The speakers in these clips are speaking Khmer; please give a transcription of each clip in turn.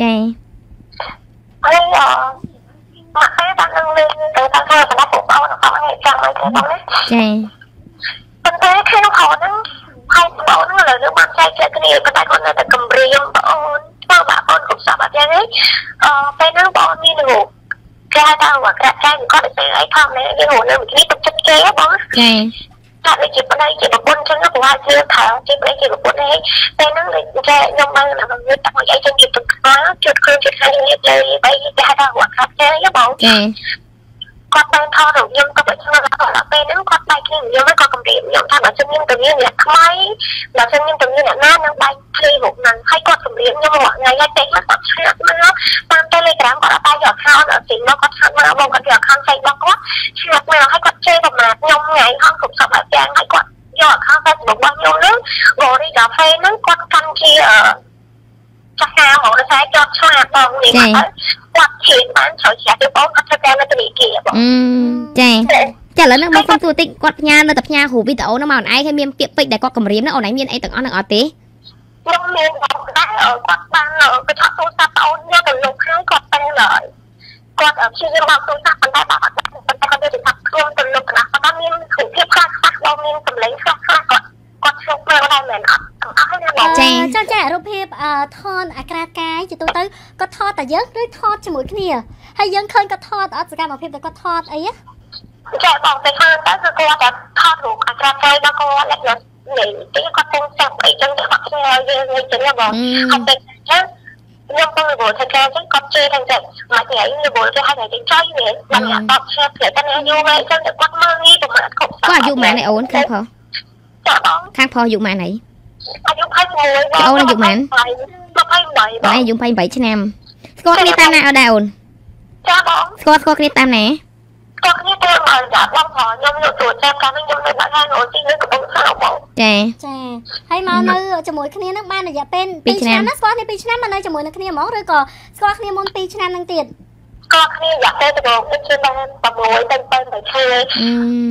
ចាហើយអមកហើយបាននឹងលេងទៅតាមធ្វើសម្រាប់បងប្អូនអត់ឲ្យចាំឲ្យទេបងណាចាប៉ុន្តែខាងខោហ្នឹងហើយបងហ្នឹងឥឡូវបានចែកចែកគ្នាប៉ុន្តែគាត់នៅតែគម្រាមបងធ្វើបាក់បងគ្រប់សពអត់យ៉ាងនេះអឺពេលហ្នឹងបងមានរូបគេហៅថាว่าក្រាក់ចាយគាត់ទៅអីផងនេះយើងនៅមួយគ្នាទុកចិត្តគេបងចា ថាដូចជាប្តីជាប្រពន្ធចឹងព្រោះជឿថាជាប្តីជាប្រពន្ធនេះពេលហ្នឹងដូចគេខ្ញុំមកណាមកតាំងឲ្យអីចឹងជាទឹកខ្វល់ជឿគ្រឿងជឿខាងនេះលើបីគេហៅថារត់ខាត់ទេបងចាគាត់បានថតរូបខ្ញុំទៅឲ្យខ្ញុំដល់ពេលហ្នឹងគាត់បែកគ្នាខ្ញុំគាត់គម្រាម ខ្ញុំថាបើខ្ញុំខ្ញុំទៅមានអ្នកថ្មីបើខ្ញុំខ្ញុំទៅមានអ្នកណានឹងបែកគ្នារូបហ្នឹងហើយគាត់គម្រាមខ្ញុំរាល់ថ្ងៃហើយពេលខ្លះគាត់ឆ្លាតមកតាម Telegram គាត់អត់បាយយក account អត់ទីមកគាត់ឆ្លាតមកបងគាត់យក account ផ្សេងរបស់គាត់ឆ្លាតមកហើយគាត់ជេរប្រមាថខ្ញុំថ្ងៃហងគ្រប់សពអាចារ្យហើយគាត់យក account Facebook របស់ខ្ញុំហ្នឹង Gori Cafe ហ្នឹងគាត់កាន់ជាចាស់ការមកតែចត់ឆ្លាតបងនេះគាត់ជិះបានចូលជាទៅបងគាត់ធ្វើការនៅធនាគារបងចា ចាឥឡូវនេះមកសុំទួតិចគាត់ផ្ញើនៅតែផ្ញើរូបវីដេអូនោះមកអូនឯងហើយមានពាក្យពេចន៍ដែលគាត់គម្រាមនោះអូនឯងមានអីទាំងអស់នឹងអត់ទេខ្ញុំមានបងដែរគាត់បានគាត់ឆក់ទូរស័ព្ទអូនយកទៅលុបហើយគាត់ទៅឡើយគាត់ព្យាយាមបោកទូរស័ព្ទប៉ុន្តែបោកអត់ប៉ុន្តែគាត់យកទូរស័ព្ទខ្លួនទៅលុបណាគាត់មានរូបភាពខ្លះខ្លះបងមានសម្លេងខ្លះខ្លះគាត់គាត់ជុកមើលដែរមែនអត់អស់ហើយណាចាចាចារូបភាពថនអាក្រាកាយជាទូទៅគាត់ថតតែយើងឬថតជាមួយគ្នាហើយយើងឃើញគាត់ថតអត់សកម្មភាពតែគាត់ថតអី ចាបងទៅខាងទៅគឺគាត់តែថតរូបអាក្រាកាយរបស់គាត់លេចនេះទីគាត់ពុំចាប់អីចឹងគាត់ផ្ញើយើងអីចឹងបងហើយទៅចឹងខ្ញុំទៅរវល់ធ្វើការចឹងគាត់ជឿថាចឹងមកថ្ងៃនេះរវល់គេហៅថាចឹងចៃវិញបាត់អត់ឈើផ្លែតែយូរហើយចឹងតែគាត់មើលនេះប្រហែលគ្រប់គាត់អាយុប៉ុន្មានឯអូនខាងផងចាបងខាងផងអាយុប៉ុន្មានអីអាយុ26បងអូនអាយុប៉ុន្មាន28បងអាយុ28ឆ្នាំស្គាល់គ្នាតាមណាអត់ដែរអូនចាបងស្គាល់ស្គាល់គ្នាតាមណាក៏គ្នាទៅមកចាបងផង ខ្ញុំយកទូរស័ព្ទកាលនេះខ្ញុំនៅបាត់ហើយអូទីនេះកំពុងសើបងចាចាហើយមកនៅជាមួយគ្នានឹងបានរយៈពេល2ឆ្នាំណាស្គាល់គ្នា2ឆ្នាំមកនៅជាមួយនឹងគ្នាហ្មងឬក៏ស្គាល់គ្នាមុន2ឆ្នាំនឹងទៀត ស្គាល់គ្នារយៈពេលទៅគឺជាបាន6ទៅ7ទៅឆ្នាំ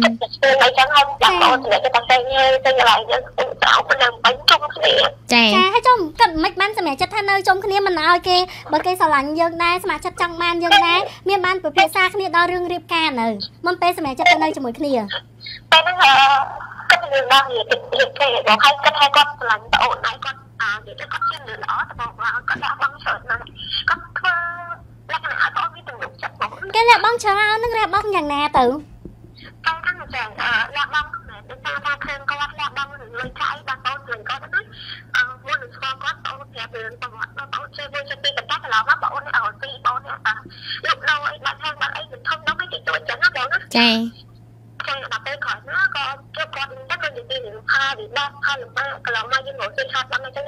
ចិត្តស្គាល់អីចឹងហើយបងប្អូនសម្រាប់តែតែហើយទៅកន្លែងយើងស្គាល់ត្រង់ប៉ុណ្ណឹងបាញ់ជុំគ្នាចាចាហើយចុំគិតមិនបានសម្រាប់ចិត្តថានៅជុំគ្នាមិនឲ្យគេបើគេស្រឡាញ់យើងដែរស្ម័គ្រចិត្តចង់បានយើងដែរមានបានពិភាក្សាគ្នាដល់រឿងរៀបការនៅមិនពេលសម្រាប់ចិត្តទៅនៅជាមួយគ្នាតែហ្នឹងគិតរឿងដល់និយាយពីគេបងហើយគិតថាគាត់ស្រឡាញ់ប្អូនដែរគាត់អានិយាយគាត់ជាមនុស្សល្អតបងគាត់ដាក់បងស្រឡាញ់គាត់ធ្វើ លក្ខណៈឲ្យបងមានទំនុកចិត្តបងគេលះបងច្រើននឹងរះបងយ៉ាងណាទៅតែខាងចាលះបងមិនដឹងថាថាឃើញគាត់លះបងនឹងលុយចាយបងបងជួយគាត់ទៅអឺមុននឹងស្គាល់គាត់បងប្រាប់រឿងប្រវត្តិបងជួយមួយចិត្តពីបន្តកន្លងមកបងនេះឲ្យពីបងនេះអាលោកនៅអីបាត់ហើយបាត់អីមិនធំដល់មិនជួយចឹងណាបងណាចាចាដល់ពេលក្រោយណាក៏ជួបគាត់ទៅក៏និយាយរឿងផាវិបត្តិផាលំបាកកន្លងមកយើងមកជួយឆាតបានអញ្ចឹង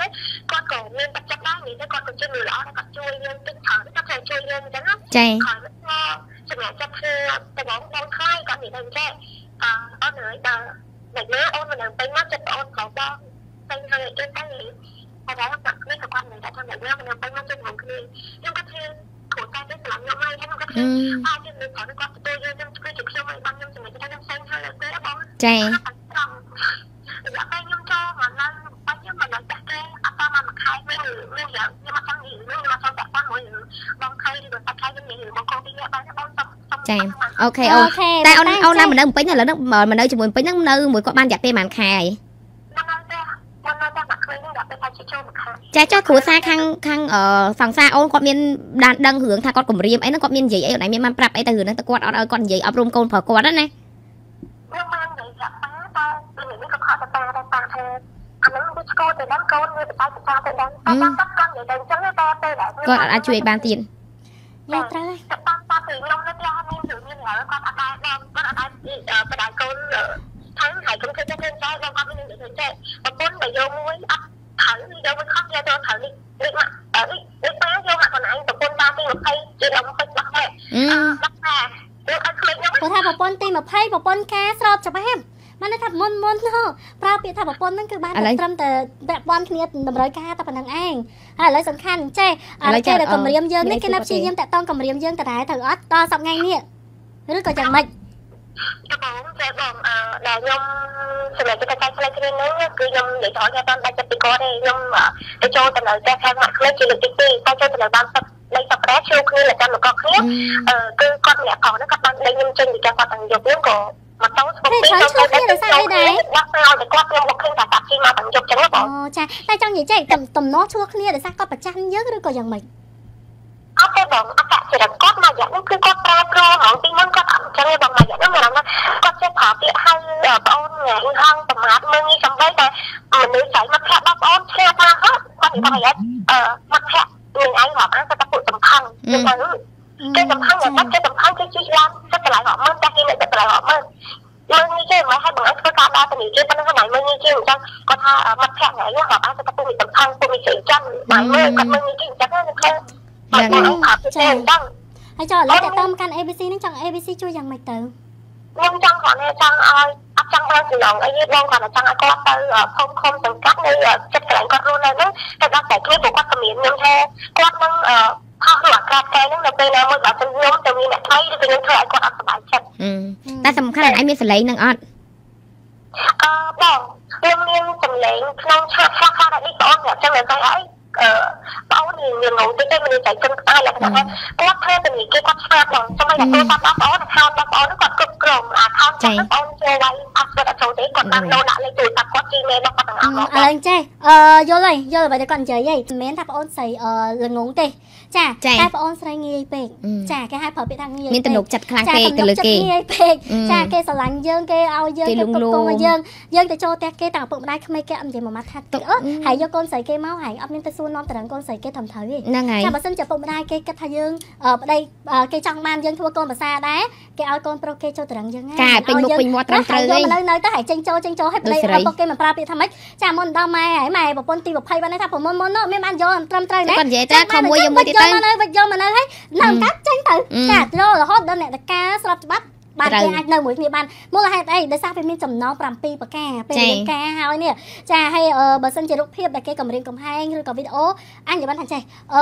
យើងអញ្ចឹងចា៎គាត់ថាសម្រាប់ចាប់គឺប្រហែលបងខ្លាយគាត់និយាយថាអឺអូនអើយដល់ដូចណាអូនមិនដឹងពេញមកចិត្តអូនប្រុសបងពេញហើយអីទៅហើយដល់គាត់គ្នាគាត់មិនដឹងថាដូចណាមិនដឹងពេញមកចិត្តបងគ្នាខ្ញុំគាត់ថាគ្រូតែទៅឆ្លងខ្ញុំហើយខ្ញុំគាត់ថាអត់ទេគាត់ទទួលយើងខ្ញុំគឺជាខ្ញុំហើយបងខ្ញុំសម្រាប់ថាខ្ញុំសេងហើយទៅបងចា៎ ចាអូខេអូតែអូនអូននៅមិននៅពេញឥឡូវហ្នឹងមិននៅជាមួយពេញហ្នឹងនៅមួយគាត់បានរយៈពេលប៉ុន្មានខែហើយចាចុះគ្រួសារខាងខាងអឺសង្សារអូនគាត់មានដានដឹងរឿងថាគាត់គម្រាមអីហ្នឹងគាត់មាននិយាយអីអូនឯងមានបានប្រាប់អីទៅរឿងហ្នឹងទៅគាត់អត់ឲ្យគាត់និយាយអប់រំកូនប្រុសគាត់ណាខ្ញុំបាននិយាយថាប៉ាតែពេលនេះក៏ខកទៅប៉ាតែប៉ាថាអានោះវាស្គាល់ទៅដល់កូនវាបតាទៅប៉ាទៅដល់តែគាត់គាត់និយាយទៅអញ្ចឹងតែពេលដែលគាត់អាចជួយបានទៀត យ៉ាត្រូវហើយតែប៉ាប៉ាពេលខ្ញុំនៅផ្ទះមានរឿងមានហើយគាត់អត់ដែរដល់គាត់អត់ដែរបដាកូនថងហើយខ្ញុំឃើញតែឃើញតែគាត់មាននិយាយតែប្រពន្ធបើយកមួយអត់ត្រូវយកមួយខុសយកទៅត្រូវនេះនេះមកនេះនេះប៉ាយកមកខ្លួនឯងប្រពន្ធតាទី20ជាដល់20បាក់ដែរអឺបាក់ដែរយកឲ្យខ្លួនខ្ញុំគាត់ថាប្រពន្ធទី20ប្រពន្ធការស្របច្បាប់មិនថាមុនមុននោះប្រើពាក្យ ថាប្រពន្ធហ្នឹងគឺបានត្រឹមតែពាក់ព័ន្ធគ្នាតម្រូវការតែប៉ុណ្្នឹងឯងហើយឥឡូវសំខាន់ចេះឥឡូវចេះតែគម្រាមយើងនេះគេនៅព្យាយាមតាក់តងគម្រាមយើងតដែរត្រូវអត់ដល់សប្ងៃនេះឬក៏យ៉ាងម៉េចតបងចេះបងអឺដែលខ្ញុំសម្រាប់ចិត្តតែខ្លីគ្នានោះគឺខ្ញុំនិយាយថយថាបានដាច់ចិត្តពីគាត់ទេខ្ញុំទៅចូលទៅនៅតែខាងមកគ្នាជាលើកទី2តែចូលទៅនៅបានទឹកដីសប្រែជួគ្នាលកម្មក៏គ្នាអឺគឺគាត់ម្នាក់ផងហ្នឹងគាត់បានដីខ្ញុំចេញពីគាត់ទាំងយប់ហ្នឹងក៏មកទៅស្គប់ពីទៅ ទៅទៅសារអីដែរបាក់ឲ្យតែគាត់ខ្ញុំមកឃើញថាតាជីមកទាំងយប់ចឹងបងអូចាតែចង់និយាយចេះតំណឈ្លោះគ្នាដោយសារគាត់ប្រចាំយើងឬក៏យ៉ាងម៉េចអត់ទេបងអត្តចរិតគាត់មកយ៉ាងនេះគឺគាត់ប្រើប្រាស់ហងពីមុនគាត់អត់ចឹងទេបងមកយ៉ាងនេះមានអារម្មណ៍គាត់ចេះប្រើពាក្យហៅបងអូនញ៉ាំហងប្រមាថមើលនេះសំបីតែមនុស្សស្រីមកផ្លាក់បងអូនឆ្លាតមកគាត់គាត់និយាយថាអឺមកផ្លាក់នឹងឯងរាប់អានគាត់តែពួកសំខាន់ទៅគេសំខាន់តែគេសំខាន់គេជួយឡើងចិត្តកន្លែងរាប់ម៉ឺនតែគេនៅចិត្តកន្លែងរាប់ម៉ឺន មើលនេះគេមកឲ្យបងឲ្យធ្វើការដើរទៅនេះគេប៉ុន្តែថ្ងៃមើលនេះគេអញ្ចឹងគាត់ថាមិត្តភក្តិថ្ងៃនេះរាប់អានគាត់តែពួកមានសំខាន់ពួកមានស្រីចាំបាយមើលគាត់មើលនេះគេអញ្ចឹងគេឃើញយ៉ាងហ្នឹងចា៎ហើយចុះឥឡូវទៅតាមកាន់ ABC ហ្នឹងចង់ ABC ជួយយ៉ាងម៉េចទៅខ្ញុំចង់គាត់នេះចង់ឲ្យអត់ចង់ឲ្យសំឡងអីទេបងគាត់ចង់ឲ្យគាត់ទៅភូមិឃុំសង្កាត់នៅចិត្តកន្លែងគាត់រស់នៅហ្នឹងតែដល់តែគ្នាព្រោះគាត់ក៏មានខ្ញុំថាគាត់នឹង ខុសឬអាក្រក់តែហ្នឹងនៅពេលណាមួយបើខ្ញុំទៅមានអ្នកថ្មីឬក៏ខ្ញុំធ្វើឲ្យគាត់អត់សុបាយចិត្តតែសំខាន់ឯងមានសលេងនឹងអត់អឺបងខ្ញុំមានសលេងក្នុងឆាតខ្លះខ្លះនេះបងប្អូនចាំតែអីអឺបងមានមានងងតិចទេមនុស្សចៃចឹងស្អាតលក្ខណៈថាគាត់ធ្វើទៅនេះគេគាត់ស្អាតបងសូម្បីតែទូរស័ព្ទរបស់បងអខោនរបស់បងគាត់គ្រប់គ្រងអាខោនចឹងបងចូលវាយអត់គាត់អត់ចូលទេគាត់បានដូរដាក់លេខទូរស័ព្ទគាត់ Gmail របស់គាត់ទាំងអស់ឥឡូវចេះអឺយល់ហើយយល់ហើយតែគាត់និយាយហីមិនមែនថាបងអូនស្រីអឺល្ងងទេចាតែបងអូនស្រីងាយពេកចាគេហៅប្រើពាក្យថាងាយមានទំនុកចិត្តខ្លាំងពេកទៅលើគេងាយពេកចាគេស្រឡាញ់យើងគេឲ្យយើងគេគ្រប់គ្រងឲ្យយើងយើងទៅចូលផ្ទះគេតាំងឪពុកម្ដាយក្មេងគេអត់និយាយមួយម៉ាត់ថាទឹកអឺហើយយកកូនស្រីគេមកហើយអត់មានទៅសួរនាំតរងកូនស្រីគេត្រឹមត្រូវទេហ្នឹងហើយចាបើសិនជាឪពុកម្ដាយគេគិតថាយើងប្តីគេចង់បានយើងធ្វើកូនប្រសាដែរគេឲ្យកូនប្រុសគេចូលតរងយើងហើយកាពេញមុខពេញមាត់ត្រឹមត្រូវហើយនៅនៅទៅហើយចេញចូលចេញចូលហើយប្តីឪពុកគេមិនប្រើពាក្យថាម៉េចចាមុនដល់ម៉ែហើយម៉ែប្រពន្ធទី20បានថាប្រមុនមុននោះមានបានយកត្រឹមត្រូវណាគាត់និយាយថាខំមួយយកមួយទៀតទៅយកមកនៅយកមកនៅហើយនៅកាត់ចេញទៅចាររហូតដល់អ្នកតការស្របច្បាប់បានគេអាចនៅមួយគ្នាបានមូលហេតុអីដោយសារវាមានចំណង7ប្រការពេលមានការហើយនេះចាហើយបើសិនជារូបភាពដែលគេកម្រាមកំហែងឬក៏វីដេអូអញនិយាយថាចេះអឺ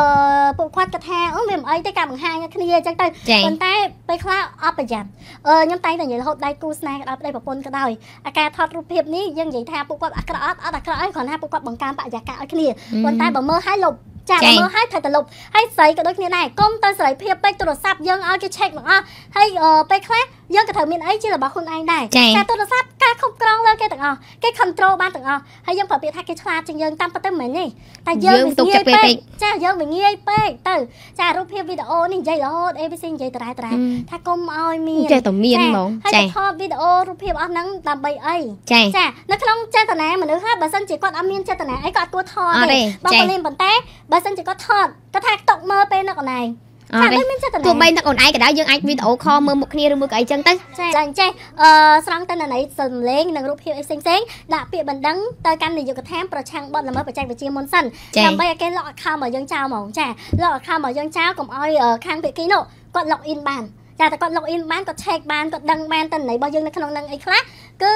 ពួកគាត់គិតថាអូវាមិនអីទេការបង្ហាញគ្នាអញ្ចឹងទៅប៉ុន្តែពេលខ្លះអត់ប្រយ័ត្នអឺខ្ញុំតែងតែនិយាយរហូតដៃគូស្នេហ៍ក៏ដោយប្តីប្រពន្ធក៏ដោយអាការថតរូបភាពនេះយើងនិយាយថាពួកគាត់អាក្រក់អត់អត់អាក្រក់អីគ្រាន់ថាពួកគាត់បង្កើនបរិយាកាសឲ្យគ្នាប៉ុន្តែបើមើលឲ្យលុប ចាមើលឲ្យត្រូវតែលុបហើយស្រីក៏ដូចគ្នាដែរកុំទៅស្រីភាពពេកទូរស័ព្ទយើងឲ្យគេ check ទាំងអស់ហើយពេលខ្លះយើងក៏ត្រូវមានអីជារបស់ខ្លួនឯងដែរតែទូរស័ព្ទការគ្រប់គ្រងលើគេទាំងអស់គេ control បានទាំងអស់ហើយយើងប្រើពាក្យថាគេឆ្លាតជាងយើងតាមពិតទៅមិនទេតែយើងវាងាយពេកចាយើងវាងាយពេកទៅចារូបភាពវីដេអូនេះនិយាយរហូត ABC និយាយតរ៉ែតរ៉ែថាកុំឲ្យមានចេះតែមានហ្មងចាហើយថតវីដេអូរូបភាពអស់ហ្នឹងដើម្បីអីចានៅក្នុងចេតនាមនុស្សហើយបើសិនជាគាត់អត់មានចេតនាអីគាត់អត់គួរថតទេបងប្អូនប៉ុន្តែបើសិនជាគាត់ថតគាត់ថាຕົកមើលពេលនៅកន្លែងអត់ទេទោះបីតែអូនឯងក៏ដោយយើងអាចវីដេអូខលមើលមុខគ្នាឬមើលអីចឹងទៅចាអញ្ចឹងអឺស្រង់ទៅនៅនៃសំឡេងនិងរូបភាពអីផ្សេងផ្សេងដាក់ពាក្យបណ្ដឹងទៅកាន់នាយកដ្ឋានប្រឆាំងបទល្មើសបច្ចេកវិទ្យាមុនសិនដើម្បីឲ្យគេលក់ account របស់យើងចោលហ្មងចាលក់ account របស់យើងចោលកុំឲ្យខាងភាគីនោះគាត់ log in បានចាតែគាត់ log in បានគាត់ check បានគាត់ដឹងបានតន័យរបស់យើងនៅក្នុងនឹងអីខ្លះ គឺ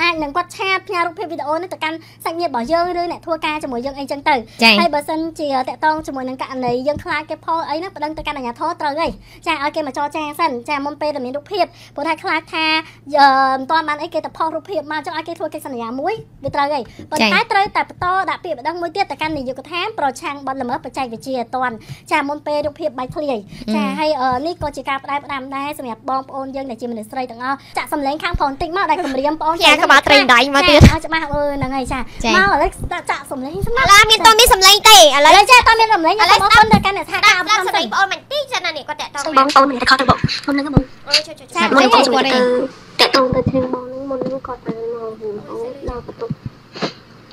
អាចនឹងគាត់ឆាតផ្ញើរូបភាពវីដេអូនេះទៅកាន់សាច់ញាតិរបស់យើងឬអ្នកធ្វើការជាមួយយើងអីចឹងទៅហើយបើសិនជាតកតងជាមួយនឹងករណីយើងខ្លាចគេផុសអីហ្នឹងប្តឹងទៅកាន់អាជ្ញាធរត្រូវហីចាឲ្យគេមកចរចាសិនចាមុនពេលដែលមានរូបភាពព្រោះថាខ្លាចថាមិនទាន់បានអីគេទៅផុសរូបភាពមកចង់ឲ្យគេធ្វើកិច្ចសន្យាមួយវាត្រូវហីប៉ុន្តែត្រូវតែបន្តដាក់ពាក្យប្តឹងមួយទៀតទៅកាន់នាយកដ្ឋានប្រឆាំងបទល្មើសបច្ចេកវិទ្យាអត់ទាន់ចាមុនពេលរូបភាពបាច់ឃ្លាយចាហើយនេះក៏ជាការផ្ដែផ្ដាំដែរសម្រាប់បងប្អូនយើងដែលជាមនុស្សស្រីទាំងអស់ចាក់សម្លេងខាងប្រុសបន្តិចមកដែលគម្រាមបងអូនចាក្បាលត្រីដៃមកទៀតច្បាស់អើហ្នឹងហើយចាមកឥឡូវចាក់សំឡេងសម្រាប់ឡាមានតមានសំឡេងទេឥឡូវចាតមានសំឡេងខ្ញុំអរគុណដល់កាន់អ្នកថាការអបសំឡេងបងអូនមិនតិចចាណានេះគាត់តាក់តងបងអូនមិនខកទេបងខ្ញុំហ្នឹងបងអើចុចចុចចាមុនគាត់ទៅតាក់តងទៅធាងបងហ្នឹងមុនហ្នឹងគាត់ទៅមកអូដល់បន្ទប់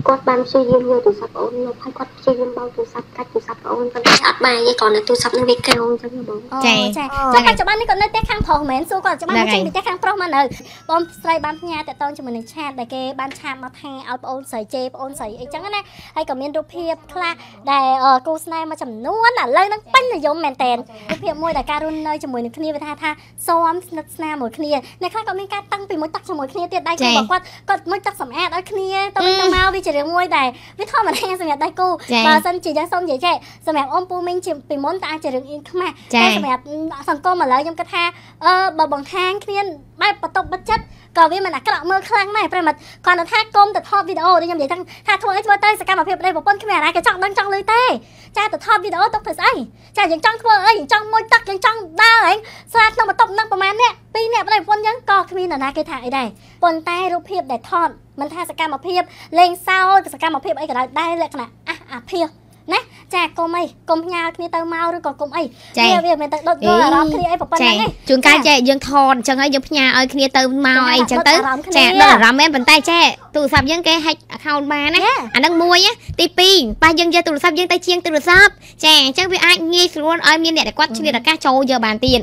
គាត់បានព្យាយាមយកទូរស័ព្ទអូនលុបហើយគាត់ព្យាយាមបោកទូរស័ព្ទកាច់ទូរស័ព្ទអូនប៉ុន្តែអត់បានទេគ្រាន់តែទូរស័ព្ទនឹងវាកៅអញ្ចឹងបងចាចាចុះបច្ចុប្បន្ននេះគាត់នៅផ្ទះខាងប្រុសមែនសួរគាត់បច្ចុប្បន្នចេញពីផ្ទះខាងប្រុសមកនៅបងស្រីបានផ្ញើតតងជាមួយនឹងឆាតដែលគេបានឆាតមកថាឲ្យបងអូនស្រីជេបងអូនស្រីអីចឹងណាហើយក៏មានរូបភាពខ្លះដែលគូស្នេហ៍មួយចំនួនឥឡូវហ្នឹងពេញនិយមមែនតើរូបភាពមួយដែលការរស់នៅជាមួយនឹងគ្នាវាថាថាសមស្និទ្ធស្នាលមួយគ្នាអ្នកខ្លះក៏មានការតាំងពីមួយទឹកជាមួយគ្នាទៀតដៃគូរបស់គាត់គាត់មួយទឹកសម្អាតឲ្យគ្នាទៅវិញទៅមកវាជារឿងមួយដែលវាធម្មតាសម្រាប់ដៃគូបើសិនជាយើងសូមនិយាយចេះសម្រាប់អូនពូមីងជាពីមុនតើអាចជារឿងអ៊ីនខ្មាស់តែសម្រាប់សង្គមឥឡូវខ្ញុំគិតថាអឺបើបង្ហាញគ្នាបែបបន្ទប់បិទចិត្តកក៏វាមិនអាក្រក់មើលខ្លាំងដែរប្រិមត្តគាត់ទៅថាគុំទៅថតវីដេអូដូចខ្ញុំនិយាយថាថាធ្វើអីធ្វើទៅសកម្មភាពប្តីប្រពន្ធគ្មានអាណាគេចង់ដឹងចង់លឺទេចាទៅថតវីដេអូទុកធ្វើស្អីចាយើងចង់ធ្វើអីយើងចង់មួយទឹកយើងចង់ដើរហែងស្អាតក្នុងបន្ទប់នឹងប្រហែលអ្នកពីរអ្នកប្តីប្រពន្ធយើងក៏គ្មានអាណាគេថាអីដែរប៉ុន្តែរូបភាពដែលថត មិនថាសកម្មភាពលេងសើចសកម្មភាពអីក៏ដោយដែរលក្ខណៈអះអាភាសណាចាកុំអីកុំផ្ញើគ្នាទៅមកឬក៏កុំអីវាវាមិនទៅដុតយល់អារម្មណ៍គ្នាអីប៉ុណ្ណឹងទេជួនកាលចេះយើងថតអញ្ចឹងហើយយើងផ្ញើឲ្យគ្នាទៅមកអីអញ្ចឹងទៅចាដុតអារម្មណ៍មែនប៉ុន្តែចេះទូរស័ព្ទយើងគេ hack account បានណាអាហ្នឹងមួយទី2ប៉ះយើងយកទូរស័ព្ទយើងទៅជាងទូរស័ព្ទចាអញ្ចឹងវាអាចងាយស្រួលឲ្យមានអ្នកដែលគាត់ឆ្លៀតឱកាសចូលយកបានទៀត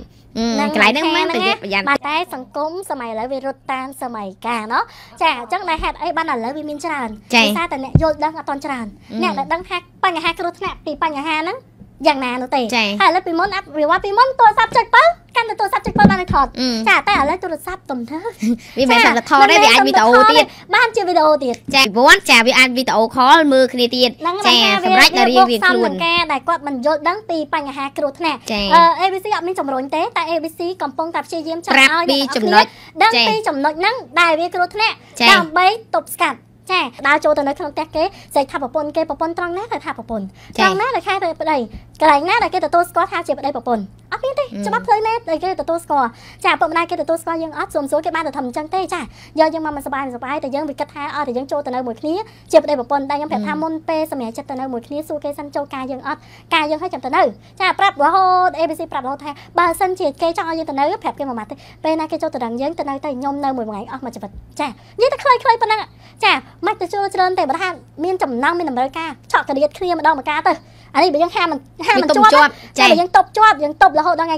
កន្លែងហ្នឹងមិនប្រយ័ត្នប្រយ័ត្នបាទតែសង្គមសម័យឥឡូវវារត់តាមសម័យកាលណោះចាអញ្ចឹងដែលហេតុអីបានឥឡូវវាមានច្រើនដោយសារតែអ្នកយល់ដឹងអត់តន់ច្រើនអ្នកដែលដឹងថាបញ្ហាគ្រោះថ្នាក់ពីបញ្ហាហ្នឹង យ៉ាងណានោះទេហើយឥឡូវពីមុនអត់វិវត្តពីមុនទូរស័ព្ទចុចបើកាន់តែទូរស័ព្ទចុចបើបានថតចាតែឥឡូវទូរស័ព្ទទំនើបវាមិនសំថតទេវាអាចវីដេអូទៀតបានជាវីដេអូទៀតចាវិវត្តចាវាអាចវីដេអូខលមើលគ្នាទៀតចាសម្រាប់ដល់រៀងរៀងខ្លួនការដែលគាត់មិនយល់ដឹងពីបញ្ហាគ្រោះថ្នាក់អឺ ABC អត់មានជំរុញទេតែ ABC កំពុងតែព្យាយាមចង់ឲ្យពីចំណុចដឹងពីចំណុចហ្នឹងដែលវាគ្រោះថ្នាក់ដើម្បីទប់ស្កាត់ចាដើរចូលទៅនៅក្នុងផ្ទះគេសេចថាប្រពន្ធគេប្រពន្ធត្រង់ណាទៅថាប្រពន្ធត្រង់ណាដែលខែទៅប្តី កន្លែងណាដែលគេទទួលស្គាល់ថាជាប្តីប្រពន្ធអត់មានទេច្បាប់ផ្លូវណាដែលគេទទួលស្គាល់ចាពុកម្ដាយគេទទួលស្គាល់យើងអត់សុំសួរគេបានតែធ្វើអញ្ចឹងទេចាយកយើងមកមិនសบายមិនសบายតែយើងវាគិតថាអត់តែយើងចូលទៅនៅមួយគ្នាជាប្តីប្រពន្ធតែខ្ញុំប្រាប់ថាមុនពេលសម្រាប់ចិត្តទៅនៅមួយគ្នាសួរគេសិនចូលការយើងអត់ការយើងឲ្យចាំទៅនៅចាប្រាប់រហូត ABC ប្រាប់រហូតថាបើសិនជាគេចង់ឲ្យយើងទៅនៅប្រាប់គេមួយម៉ាត់ទេពេលណាគេចូលទៅដឹងយើងទៅនៅទៅខ្ញុំនៅមួយថ្ងៃអស់មួយជីវិតចានិយាយតែខ្លីៗប៉ុណ្ណឹងចាមិនទៅជួលច្រើនទេបើថាមានចំណងមានតម្រូវការឆក់ករៀតគ្នាម្ដងម្កាលទៅ អានេះបើយើងហាមហាមមិនជាប់ចាបើយើងតប់ជាប់យើងតប់រហូតដល់ថ្ងៃ